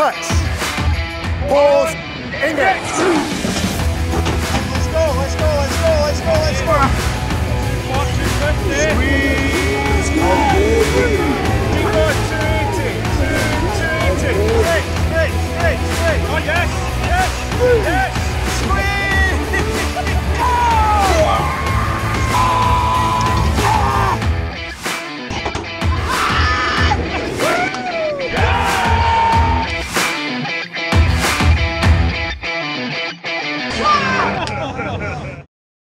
cuts. Balls, in Let's go, let's go, let's go, let's go, let's go. Squeeze. Two more, two, two, two, two. Great, great, great. Oh, yes, yes, yes. Yeah!